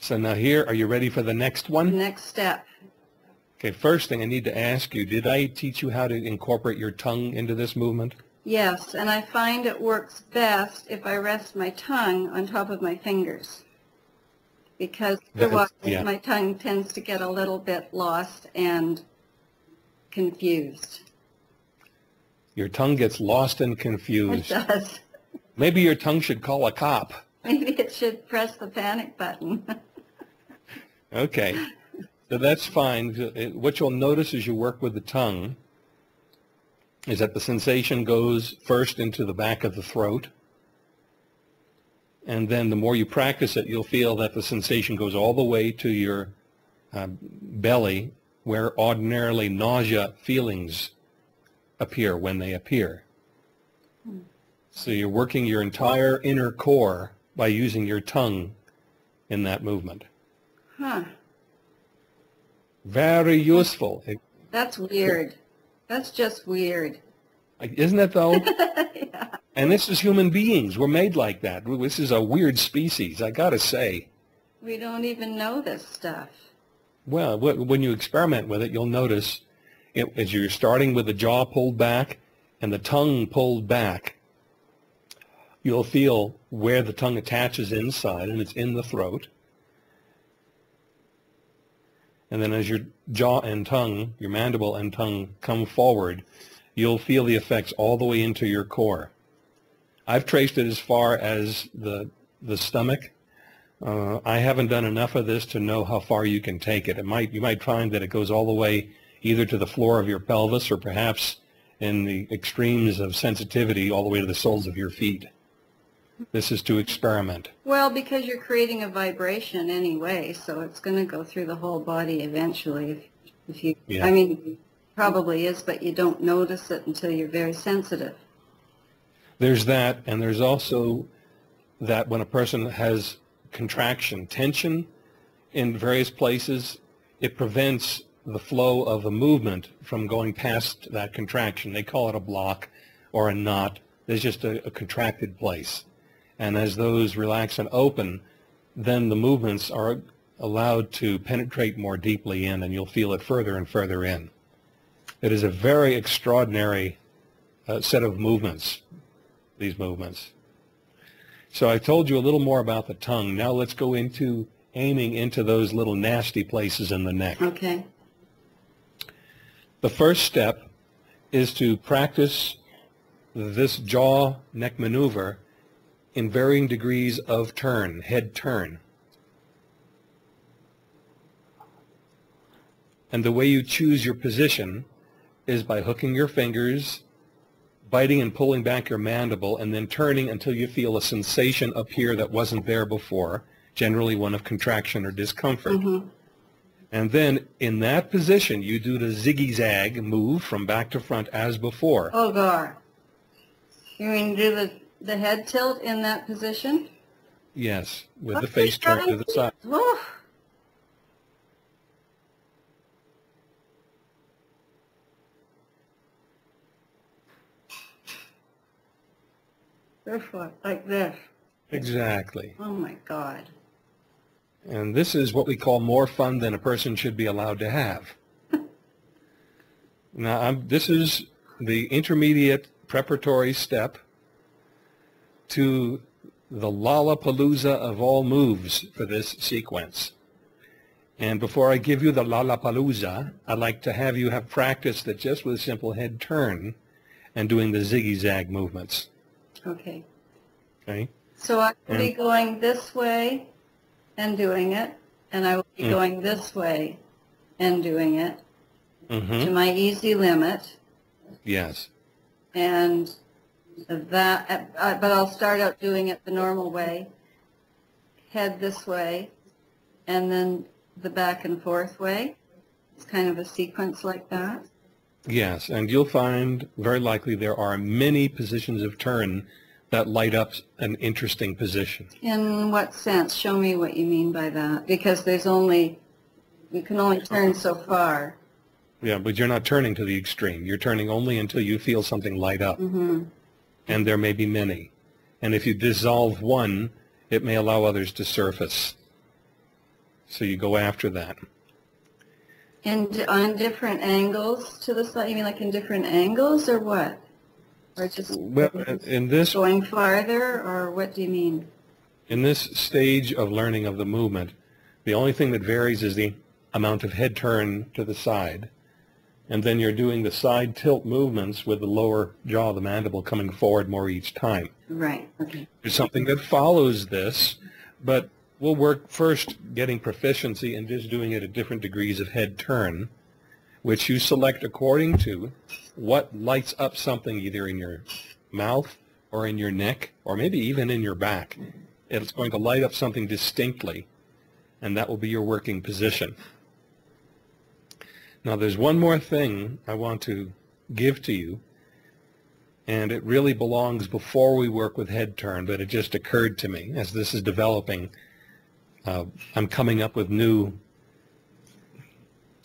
So now here, are you ready for the next one? Next step. Okay, first thing I need to ask you, did I teach you how to incorporate your tongue into this movement? Yes, and I find it works best if I rest my tongue on top of my fingers. Because otherwise yeah. my tongue tends to get a little bit lost and confused. Your tongue gets lost and confused. It does. Maybe your tongue should call a cop. Maybe it should press the panic button. Okay, so that's fine. What you'll notice as you work with the tongue is that the sensation goes first into the back of the throat, and then the more you practice it, you'll feel that the sensation goes all the way to your uh, belly, where ordinarily nausea feelings appear when they appear. So you're working your entire inner core by using your tongue in that movement. Huh. Very useful. That's weird. That's just weird. Isn't it though? yeah. And this is human beings. We're made like that. This is a weird species, I gotta say. We don't even know this stuff. Well, when you experiment with it, you'll notice it, as you're starting with the jaw pulled back and the tongue pulled back, you'll feel where the tongue attaches inside, and it's in the throat. And then as your jaw and tongue, your mandible and tongue come forward, you'll feel the effects all the way into your core. I've traced it as far as the, the stomach. Uh, I haven't done enough of this to know how far you can take it. It might, you might find that it goes all the way either to the floor of your pelvis or perhaps in the extremes of sensitivity all the way to the soles of your feet. This is to experiment. Well, because you're creating a vibration anyway, so it's going to go through the whole body eventually. If, if you, Yeah. I mean, probably is, but you don't notice it until you're very sensitive. There's that, and there's also that when a person has contraction, tension in various places, it prevents the flow of the movement from going past that contraction. They call it a block or a knot. There's just a, a contracted place. And as those relax and open, then the movements are allowed to penetrate more deeply in, and you'll feel it further and further in. It is a very extraordinary uh, set of movements these movements. So I told you a little more about the tongue. Now let's go into aiming into those little nasty places in the neck. Okay. The first step is to practice this jaw neck maneuver in varying degrees of turn, head turn. And the way you choose your position is by hooking your fingers, biting and pulling back your mandible, and then turning until you feel a sensation up here that wasn't there before, generally one of contraction or discomfort. Mm-hmm. And then in that position, you do the ziggy-zag move from back to front as before. Oh, God. You mean do the, the head tilt in that position? Yes, with the face turned to the side. One, like this. Exactly. Oh, my God. And this is what we call more fun than a person should be allowed to have. now, I'm, this is the intermediate preparatory step to the Lollapalooza of all moves for this sequence. And before I give you the Lollapalooza, I'd like to have you have practiced that just with a simple head turn and doing the ziggy-zag movements. Okay. Okay? So I will be going this way and doing it, and I will be Mm. going this way and doing it Mm-hmm. to my easy limit. Yes. and that, uh, but I'll start out doing it the normal way, head this way, and then the back and forth way. It's kind of a sequence like that. Yes, and you'll find very likely there are many positions of turn that light up an interesting position. In what sense? Show me what you mean by that, because there's only, you can only turn so far. Yeah, but you're not turning to the extreme. You're turning only until you feel something light up, hmm and there may be many. And if you dissolve one, it may allow others to surface. So you go after that. And on different angles to the side, you mean like in different angles or what? Or just Well, in this going farther or what do you mean? in this stage of learning of the movement, the only thing that varies is the amount of head turn to the side. And then you're doing the side tilt movements with the lower jaw, the mandible, coming forward more each time. Right, okay. There's something that follows this, but we'll work first getting proficiency and just doing it at different degrees of head turn, which you select according to what lights up something either in your mouth or in your neck or maybe even in your back. It's going to light up something distinctly, and that will be your working position. Now there's one more thing I want to give to you, and it really belongs before we work with head turn, but it just occurred to me as this is developing. Uh, I'm coming up with new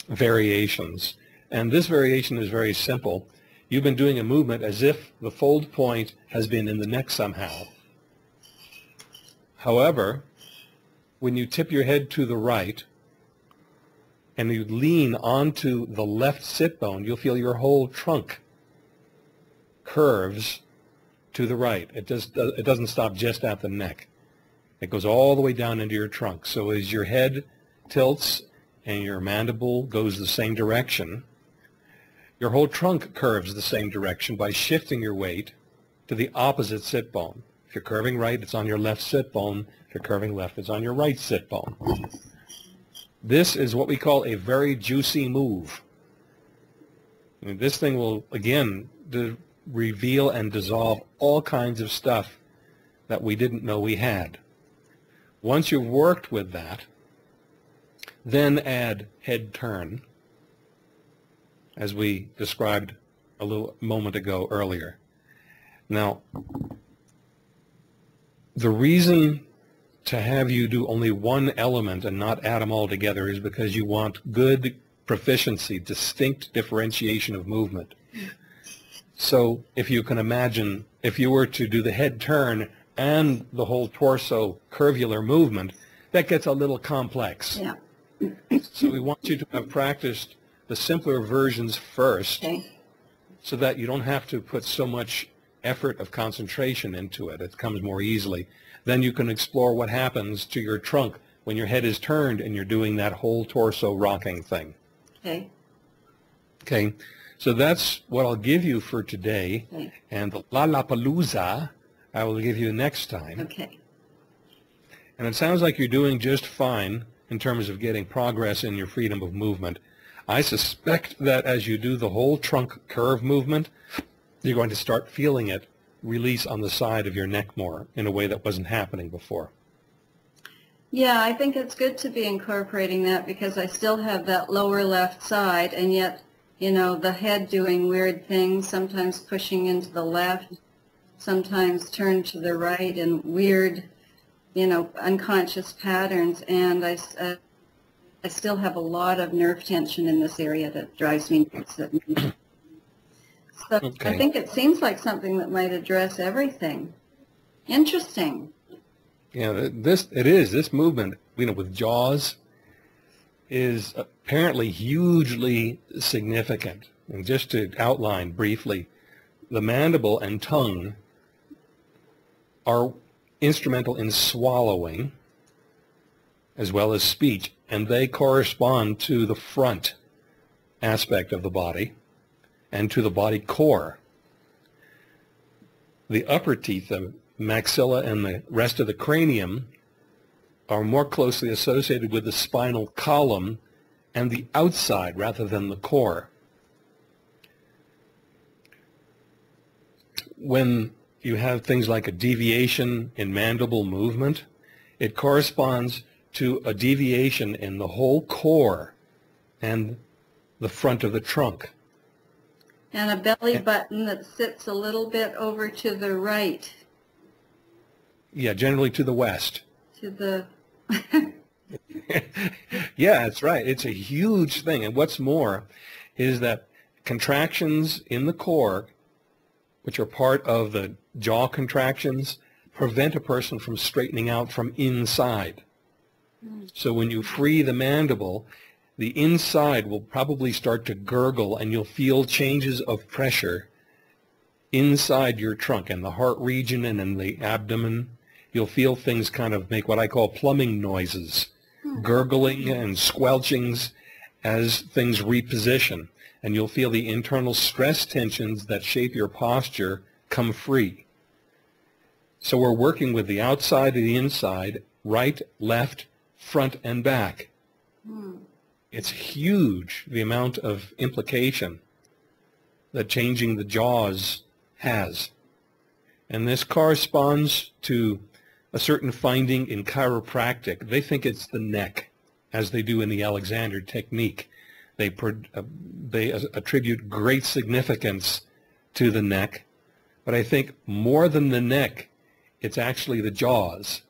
variations. And this variation is very simple. You've been doing a movement as if the fold point has been in the neck somehow. However, when you tip your head to the right and you lean onto the left sit bone, you'll feel your whole trunk curves to the right. It, just, it doesn't stop just at the neck. It goes all the way down into your trunk. So as your head tilts and your mandible goes the same direction, your whole trunk curves the same direction by shifting your weight to the opposite sit bone. If you're curving right, it's on your left sit bone. If you're curving left, it's on your right sit bone. This is what we call a very juicy move. I mean, this thing will, again, reveal and dissolve all kinds of stuff that we didn't know we had. Once you've worked with that, then add head turn, as we described a little moment ago earlier. Now, the reason to have you do only one element and not add them all together is because you want good proficiency, distinct differentiation of movement. So if you can imagine, if you were to do the head turn and the whole torso curvular movement, that gets a little complex. Yeah. so we want you to have practiced the simpler versions first Okay. so that you don't have to put so much effort of concentration into it. It comes more easily. Then you can explore what happens to your trunk when your head is turned and you're doing that whole torso rocking thing. Okay. Okay, so that's what I'll give you for today. Okay. And the Lollapalooza I will give you next time. Okay. And it sounds like you're doing just fine in terms of getting progress in your freedom of movement. I suspect that as you do the whole trunk curve movement, you're going to start feeling it release on the side of your neck more in a way that wasn't happening before. Yeah, I think it's good to be incorporating that because I still have that lower left side and yet, you know, the head doing weird things, sometimes pushing into the left, sometimes turn to the right in weird, you know, unconscious patterns. And I, uh, I still have a lot of nerve tension in this area that drives me nuts. So I think it seems like something that might address everything. Interesting. Yeah, this it is this movement, you know, with jaws, is apparently hugely significant. And just to outline briefly, the mandible and tongue are instrumental in swallowing as well as speech, and they correspond to the front aspect of the body and to the body core. The upper teeth, the maxilla and the rest of the cranium, are more closely associated with the spinal column and the outside rather than the core. When you have things like a deviation in mandible movement, it corresponds to a deviation in the whole core and the front of the trunk. And a belly button that sits a little bit over to the right, Yeah, generally to the west. to the, yeah, that's right. It's a huge thing. And what's more is that contractions in the core, which are part of the jaw contractions, prevent a person from straightening out from inside. Hmm. So when you free the mandible, the inside will probably start to gurgle and you'll feel changes of pressure inside your trunk and the heart region and in the abdomen. You'll feel things kind of make what I call plumbing noises, hmm. gurgling and squelchings as things reposition. And you'll feel the internal stress tensions that shape your posture come free. So we're working with the outside and the inside, right, left, front, and back. Hmm. It's huge, the amount of implication that changing the jaws has. And this corresponds to a certain finding in chiropractic. They think it's the neck, as they do in the Alexander technique. They, uh, they attribute great significance to the neck, but I think more than the neck, it's actually the jaws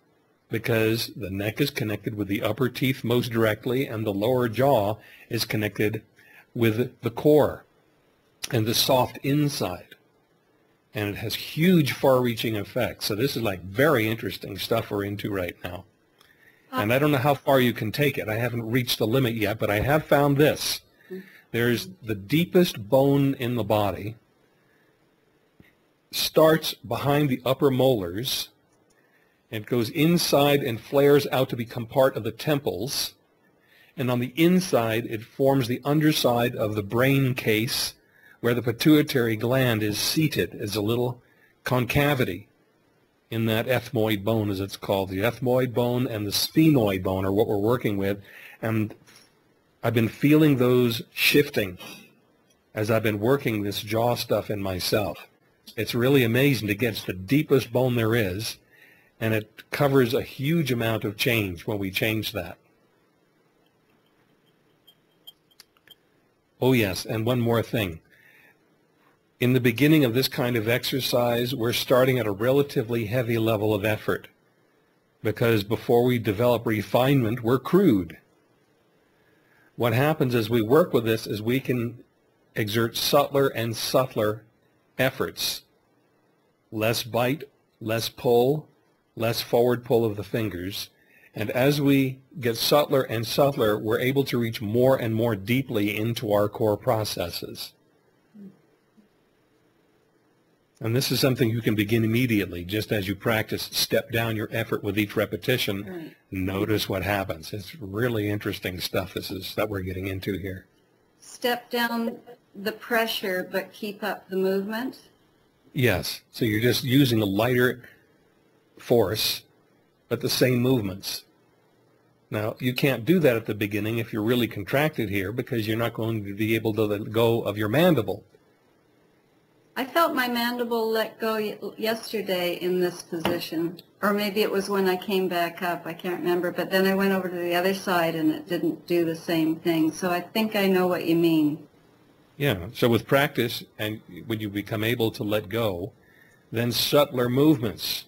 because the neck is connected with the upper teeth most directly and the lower jaw is connected with the core and the soft inside. And it has huge far-reaching effects. So this is like very interesting stuff we're into right now. Uh, and I don't know how far you can take it. I haven't reached the limit yet, but I have found this. There's the deepest bone in the body starts behind the upper molars it goes inside and flares out to become part of the temples. And on the inside, it forms the underside of the brain case where the pituitary gland is seated as a little concavity in that ethmoid bone, as it's called. The ethmoid bone and the sphenoid bone are what we're working with. And I've been feeling those shifting as I've been working this jaw stuff in myself. It's really amazing to get to the deepest bone there is and it covers a huge amount of change when we change that. Oh yes, and one more thing. In the beginning of this kind of exercise, we're starting at a relatively heavy level of effort because before we develop refinement, we're crude. What happens as we work with this is we can exert subtler and subtler efforts. Less bite, less pull, less forward pull of the fingers. And as we get subtler and subtler, we're able to reach more and more deeply into our core processes. And this is something you can begin immediately, just as you practice, step down your effort with each repetition. Right. Notice what happens. It's really interesting stuff this is that we're getting into here. Step down the pressure, but keep up the movement? Yes. So you're just using a lighter force, but the same movements. Now, you can't do that at the beginning if you're really contracted here because you're not going to be able to let go of your mandible. I felt my mandible let go yesterday in this position, or maybe it was when I came back up. I can't remember, but then I went over to the other side and it didn't do the same thing. So I think I know what you mean. Yeah, so with practice and when you become able to let go, then subtler movements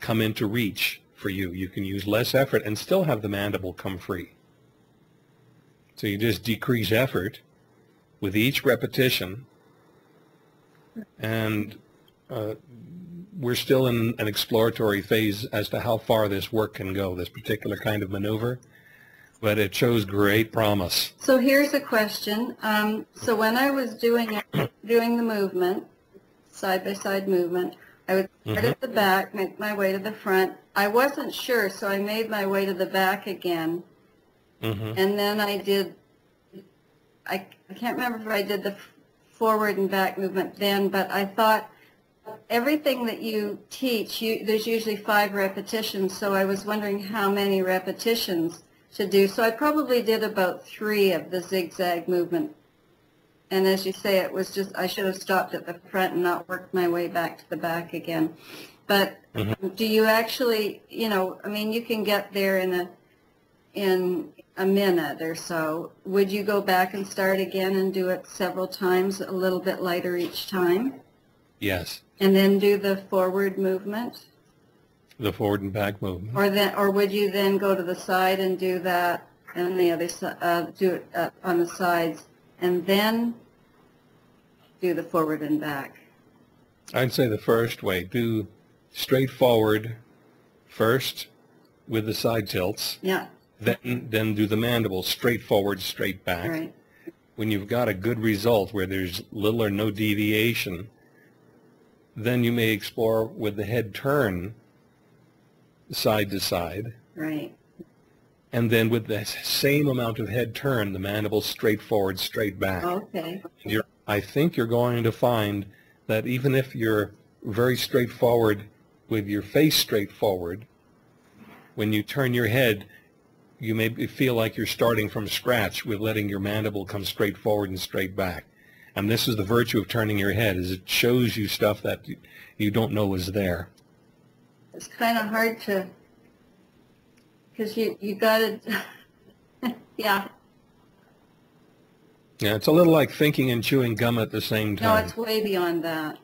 come into reach for you. You can use less effort and still have the mandible come free. So you just decrease effort with each repetition, and uh, we're still in an exploratory phase as to how far this work can go, this particular kind of maneuver, but it shows great promise. So here's a question. Um, so when I was doing doing the movement, side-by-side -side movement, I would start mm-hmm. at the back, make my way to the front. I wasn't sure, so I made my way to the back again. Mm-hmm. And then I did, I, I can't remember if I did the forward and back movement then, but I thought everything that you teach, you, there's usually five repetitions, so I was wondering how many repetitions to do. So I probably did about three of the zigzag movement and as you say, it was just, I should have stopped at the front and not worked my way back to the back again. But mm-hmm. do you actually, you know, I mean, you can get there in a, in a minute or so. Would you go back and start again and do it several times, a little bit lighter each time? Yes. And then do the forward movement? The forward and back movement. Or then, or would you then go to the side and do that and the other side, uh, do it uh, on the sides and then do the forward and back? I'd say the first way. Do straight forward first with the side tilts. Yeah. Then, then do the mandible, straight forward, straight back. Right, When you've got a good result where there's little or no deviation, then you may explore with the head turn side to side, right, and then with the same amount of head turn, the mandible straight forward, straight back. okay, You're, I think you're going to find that even if you're very straightforward with your face straight forward, when you turn your head, you may feel like you're starting from scratch with letting your mandible come straight forward and straight back. And this is the virtue of turning your head, is it shows you stuff that you- you don't know is there. it's kind of hard to, because you, you gotta, yeah, Yeah, it's a little like thinking and chewing gum at the same time. no, it's way beyond that.